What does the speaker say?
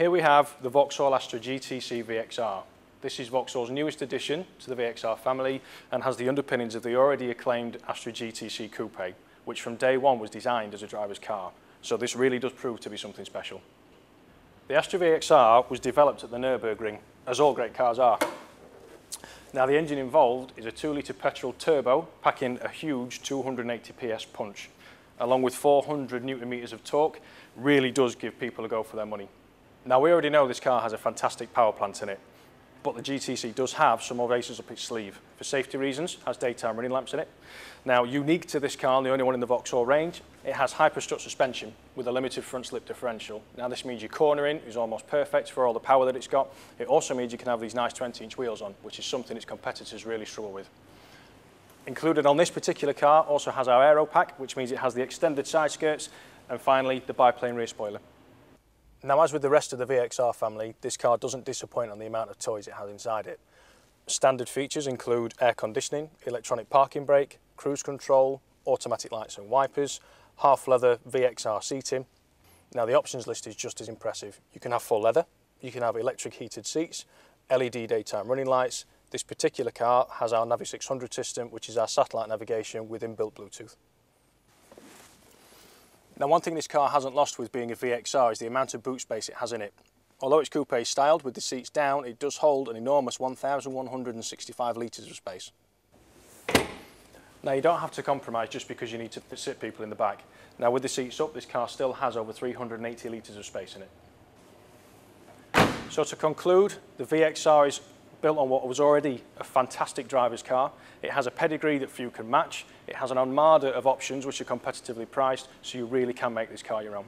Here we have the Vauxhall Astra GTC VXR. This is Vauxhall's newest addition to the VXR family and has the underpinnings of the already acclaimed Astra GTC Coupe, which from day one was designed as a driver's car. So this really does prove to be something special. The Astra VXR was developed at the Nürburgring, as all great cars are. Now the engine involved is a 2 litre petrol turbo packing a huge 280 PS punch, along with 400 newton meters of torque, really does give people a go for their money. Now we already know this car has a fantastic power plant in it, but the GTC does have some aces up its sleeve. For safety reasons, has daytime running lamps in it. Now, unique to this car, and the only one in the Vauxhall range, it has HiPerStrut suspension with a limited front slip differential. Now, this means your cornering is almost perfect for all the power that it's got. It also means you can have these nice 20-inch wheels on, which is something its competitors really struggle with. Included on this particular car also has our aero pack, which means it has the extended side skirts, and finally, the biplane rear spoiler. Now, as with the rest of the VXR family, this car doesn't disappoint on the amount of toys it has inside it. Standard features include air conditioning, electronic parking brake, cruise control, automatic lights and wipers, half leather VXR seating. Now the options list is just as impressive. You can have full leather, you can have electric heated seats, LED daytime running lights. This particular car has our Navi 600 system, which is our satellite navigation with inbuilt Bluetooth. Now one thing this car hasn't lost with being a VXR is the amount of boot space it has in it. Although it's coupe styled with the seats down, it does hold an enormous 1,165 litres of space. Now you don't have to compromise just because you need to sit people in the back. Now with the seats up, this car still has over 380 litres of space in it. So to conclude, the VXR is built on what was already a fantastic driver's car. It has a pedigree that few can match. It has an armada of options which are competitively priced, so you really can make this car your own.